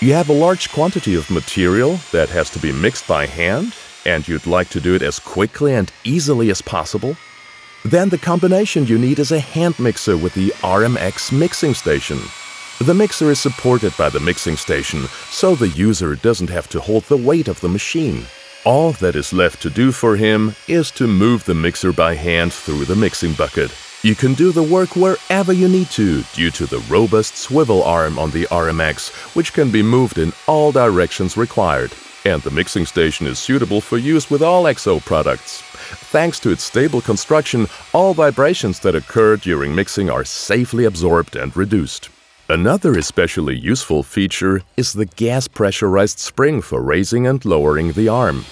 You have a large quantity of material that has to be mixed by hand, and you'd like to do it as quickly and easily as possible? Then the combination you need is a hand mixer with the RMX mixing station. The mixer is supported by the mixing station, so the user doesn't have to hold the weight of the machine. All that is left to do for him is to move the mixer by hand through the mixing bucket. You can do the work wherever you need to due to the robust swivel arm on the RMX, which can be moved in all directions required. And the mixing station is suitable for use with all XO products. Thanks to its stable construction, all vibrations that occur during mixing are safely absorbed and reduced. Another especially useful feature is the gas pressurized spring for raising and lowering the arm.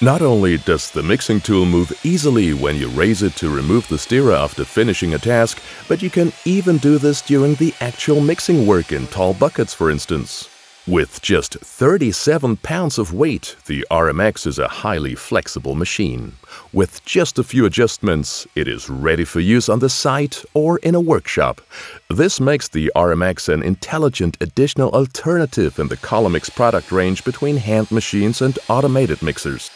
Not only does the mixing tool move easily when you raise it to remove the stirrer after finishing a task, but you can even do this during the actual mixing work in tall buckets for instance. With just 37 pounds of weight, the RMX is a highly flexible machine. With just a few adjustments, it is ready for use on the site or in a workshop. This makes the RMX an intelligent additional alternative in the Collomix product range between hand machines and automated mixers.